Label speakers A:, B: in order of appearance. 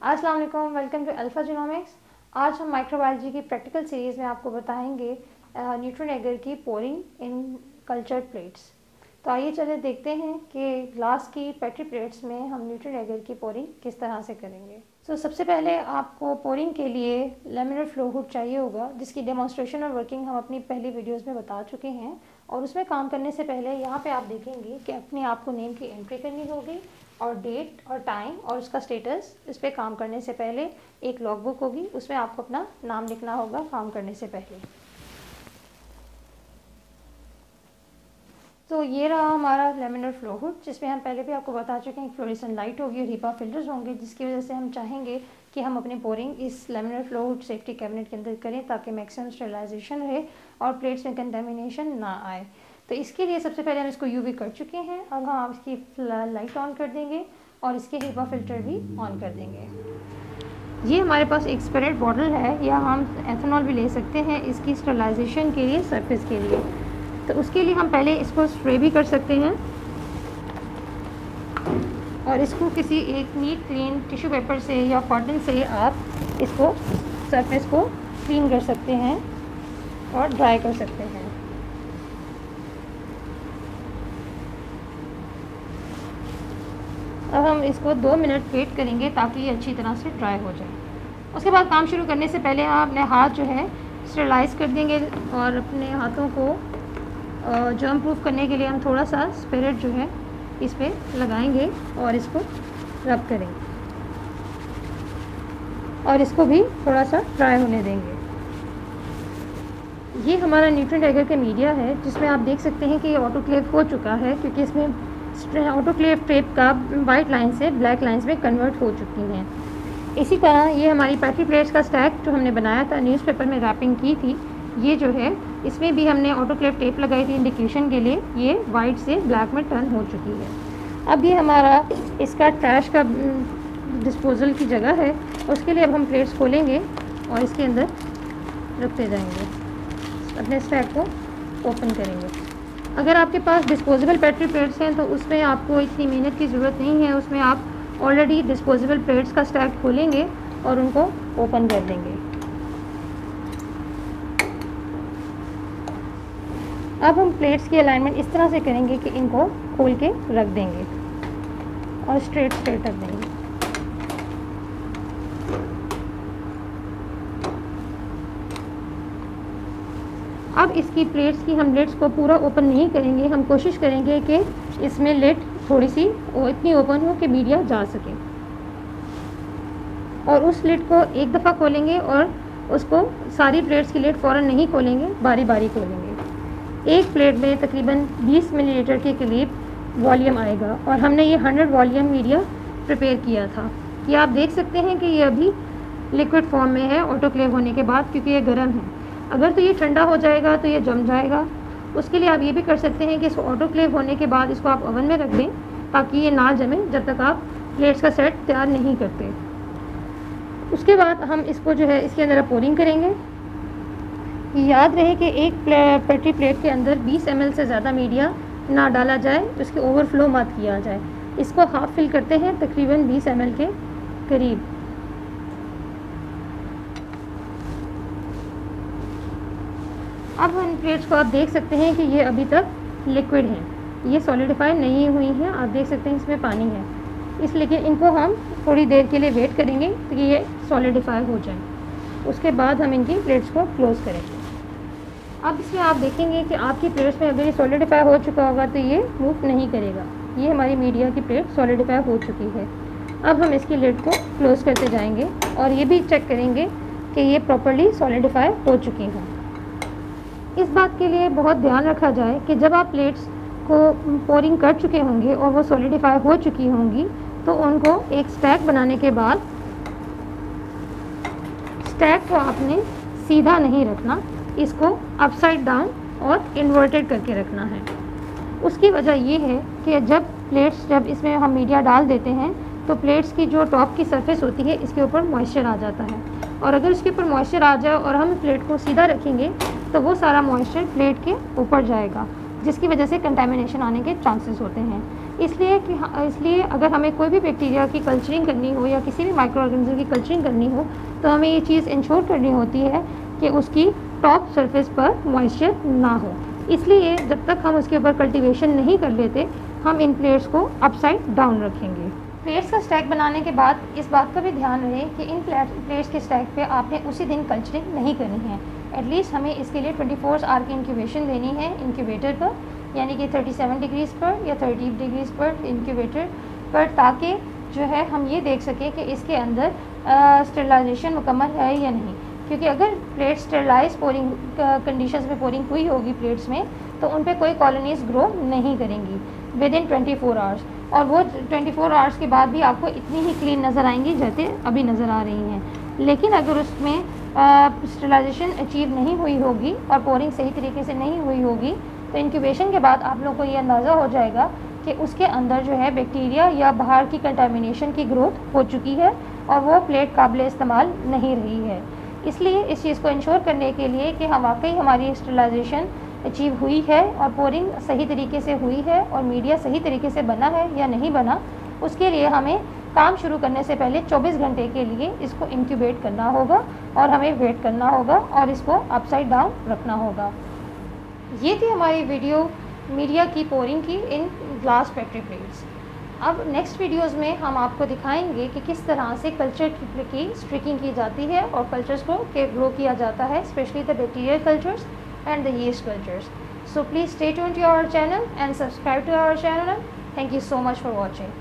A: अस्सलाम वालेकुम welcome to alpha genomics आज हम माइक्रोबायोलॉजी की प्रैक्टिकल सीरीज़ में आपको बताएँगे न्यूट्रन एगर की पोरिंग इन कल्चर प्लेट्स तो आइए चले देखते हैं कि ग्लास की पेट्री प्लेट्स में हम न्यूट्रन एगर की पोरिंग किस तरह से करेंगे। सो so, सबसे पहले आपको पोरिंग के लिए लेमिनर फ्लो हुड चाहिए होगा जिसकी डेमोन्स्ट्रेशन और वर्किंग हम अपनी पहली वीडियोस में बता चुके हैं। और उसमें काम करने से पहले यहाँ पे आप देखेंगे कि अपने आप को नेम की एंट्री करनी होगी। और डेट और टाइम और उसका स्टेटस इस पर काम करने से पहले एक लॉग बुक होगी, उसमें आपको अपना नाम लिखना होगा काम करने से पहले। तो ये रहा हमारा लेमिनर फ्लो हुड जिसमें हम पहले भी आपको बता चुके हैं फ्लोरेसन लाइट होगी और हीपा फिल्टर्स होंगे, जिसकी वजह से हम चाहेंगे कि हम अपनी बोरिंग इस laminar flow hood safety cabinet के अंदर करें, ताकि मैक्सिमम स्टेलाइजेशन रहे और प्लेट्स में कंटेमिनेशन ना आए। तो इसके लिए सबसे पहले हम इसको यूवी कर चुके हैं। अब हम इसकी लाइट ऑन कर देंगे और इसके हीपा फ़िल्टर भी ऑन कर देंगे। ये हमारे पास एक स्पिरिट बॉटल है। या हम एथेनॉल भी ले सकते हैं इसकी स्टरलाइजेशन के लिए सरफेस के लिए। तो उसके लिए हम पहले इसको स्प्रे भी कर सकते हैं। और इसको किसी एक नीट क्लीन टिश्यू पेपर से या कॉटन से आप इसको सरफेस को क्लीन कर सकते हैं और ड्राई कर सकते हैं। अब हम इसको दो मिनट वेट करेंगे ताकि ये अच्छी तरह से ड्राई हो जाए। उसके बाद काम शुरू करने से पहले आप अपने हाथ जो है स्टेलाइज कर देंगे और अपने हाथों को जर्म प्रूफ करने के लिए हम थोड़ा सा स्पिरिट जो है इस पर लगाएँगे और इसको रब करेंगे। और इसको भी थोड़ा सा ड्राई होने देंगे। ये हमारा न्यूट्रन टाइगर का मीडिया है, जिसमें आप देख सकते हैं कि ऑटोक्लेव हो चुका है, क्योंकि इसमें ऑटोक्लेव टेप का वाइट लाइन से ब्लैक लाइन्स में कन्वर्ट हो चुकी हैं। इसी तरह ये हमारी पैटी प्लेट्स का स्टैक जो हमने बनाया था न्यूज़पेपर में रैपिंग की थी, ये जो है, इसमें भी हमने ऑटोक्लेव टेप लगाई थी इंडिकेशन के लिए, ये वाइट से ब्लैक में टर्न हो चुकी है। अब ये हमारा इसका ट्रैश का डिस्पोजल की जगह है, उसके लिए अब हम प्लेट्स खोलेंगे और इसके अंदर रखते जाएँगे। अपने स्टैक को ओपन करेंगे। अगर आपके पास डिस्पोजेबल बैटरी प्लेट्स हैं तो उसमें आपको इतनी मेहनत की ज़रूरत नहीं है। उसमें आप ऑलरेडी डिस्पोजेबल प्लेट्स का स्टैक खोलेंगे और उनको ओपन कर देंगे। अब हम प्लेट्स की अलाइनमेंट इस तरह से करेंगे कि इनको खोल के रख देंगे और स्ट्रेट स्ट्रेट रख देंगे। अब इसकी प्लेट्स की हम लेट्स को पूरा ओपन नहीं करेंगे, हम कोशिश करेंगे कि इसमें लेट थोड़ी सी इतनी ओपन हो कि मीडिया जा सके। और उस लेट को एक दफ़ा खोलेंगे और उसको सारी प्लेट्स की लेट फ़ौरन नहीं खोलेंगे बारी बारी खोलेंगे। एक प्लेट में तकरीबन 20 मिलीलीटर के करीब वॉल्यूम आएगा और हमने ये 100 वॉल्यूम मीडिया प्रिपेयर किया था। ये आप देख सकते हैं कि ये अभी लिक्विड फॉर्म में है ऑटोक्लेव होने के बाद, क्योंकि ये गर्म है। अगर तो ये ठंडा हो जाएगा तो ये जम जाएगा। उसके लिए आप ये भी कर सकते हैं कि इसको ऑटोक्लेव होने के बाद इसको आप ओवन में रख दें, ताकि ये ना जमे जब तक आप प्लेट्स का सेट तैयार नहीं करते। उसके बाद हम इसको जो है, इसके अंदर पोरिंग करेंगे। याद रहे कि एक पेट्री प्लेट के अंदर 20 एम से ज़्यादा मीडिया ना डाला जाए उसके ओवरफ्लो मत किया जाए। इसको हाफ़ फिल करते हैं, तकरीबन 20 एम के करीब। अब इन प्लेट्स को आप देख सकते हैं कि ये अभी तक लिक्विड हैं। ये सॉलिडिफाई नहीं हुई हैं, आप देख सकते हैं इसमें पानी है। इसलिए इनको हम थोड़ी देर के लिए वेट करेंगे ताकि ये सॉलिडिफाई हो जाए। उसके बाद हम इनकी प्लेट्स को क्लोज़ करेंगे। अब इसमें आप देखेंगे कि आपकी प्लेट्स में अगर ये सॉलिडिफाई हो चुका होगा तो ये मूव नहीं करेगा। ये हमारी मीडिया की प्लेट सॉलिडिफाई हो चुकी है। अब हम इसकी लिड को क्लोज़ करते जाएँगे और ये भी चेक करेंगे कि ये प्रॉपरली सॉलिडिफाई हो चुकी हैं। इस बात के लिए बहुत ध्यान रखा जाए कि जब आप प्लेट्स को पोरिंग कर चुके होंगे और वो सॉलिडिफाई हो चुकी होंगी तो उनको एक स्टैक बनाने के बाद स्टैक को आपने सीधा नहीं रखना, इसको अपसाइड डाउन और इन्वर्टेड करके रखना है। उसकी वजह ये है कि जब प्लेट्स जब इसमें हम मीडिया डाल देते हैं तो प्लेट्स की जो टॉप की सरफेस होती है, इसके ऊपर मॉइस्चर आ जाता है। और अगर उसके ऊपर मॉइस्चर आ जाए और हम प्लेट को सीधा रखेंगे तो वो सारा मॉइस्चर प्लेट के ऊपर जाएगा, जिसकी वजह से कंटेमिनेशन आने के चांसेस होते हैं। इसलिए कि इसलिए अगर हमें कोई भी बैक्टीरिया की कल्चरिंग करनी हो या किसी भी माइक्रो ऑर्गेनिज्म की कल्चरिंग करनी हो तो हमें ये चीज़ इंश्योर करनी होती है कि उसकी टॉप सरफेस पर मॉइस्चर ना हो। इसलिए जब तक हम उसके ऊपर कल्टीवेशन नहीं कर लेते, हम इन प्लेट्स को अपसाइड डाउन रखेंगे। प्लेट्स का स्टैक बनाने के बाद इस बात का भी ध्यान रहे कि इन प्लेट्स के स्टैक पे आपने उसी दिन कल्चरिंग नहीं करनी है। एटलीस्ट हमें इसके लिए 24 फोर आवर की इंक्यूबेशन देनी है इंक्यूबेटर पर, यानी कि 37 डिग्रीज़ पर या 30 डिग्रीज़ पर इंक्यूबेटर पर, ताकि जो है हम ये देख सकें कि इसके अंदर स्टरलाइजेशन मुकम्मल है या नहीं। क्योंकि अगर प्लेट स्टरलाइज पोरिंग कंडीशंस में पोरिंग हुई होगी प्लेट्स में तो उन पर कोई कॉलोनीज ग्रो नहीं करेंगी within twenty four hours और वो 24 फोर आवर्स के बाद भी आपको इतनी ही क्लीन नज़र आएँगी जैसे अभी नज़र आ रही हैं। लेकिन अगर उसमें स्टलाइजेशन अचीव नहीं हुई होगी और पोरिंग सही तरीके से नहीं हुई होगी तो इंक्यूबेशन के बाद आप लोग को ये अंदाज़ा हो जाएगा कि उसके अंदर जो है बैक्टीरिया या बाहर की कंटामिनेशन की ग्रोथ हो चुकी है और वो प्लेट काबिल इस्तेमाल नहीं रही है। इसलिए इस चीज़ को इंश्योर करने के लिए कि हम वाकई हमारी स्टलाइजेशन अचीव हुई है, और पोरिंग सही तरीके से हुई है, और मीडिया सही तरीके से बना है या नहीं बना, उसके लिए हमें काम शुरू करने से पहले 24 घंटे के लिए इसको इंक्यूबेट करना होगा, और हमें वेट करना होगा, और इसको अपसाइड डाउन रखना होगा। ये थी हमारी वीडियो मीडिया की पोरिंग की इन ग्लास फैक्ट्री प्लेट्स अब नेक्स्ट वीडियोस में हम आपको दिखाएँगे कि किस तरह से कल्चर की स्ट्रिकिंग की जाती है, और कल्चर्स को ग्रो किया जाता है specially the bacterial cultures and the yeast cultures. So please stay tuned to our channel and subscribe to our channel. Thank you so much for watching.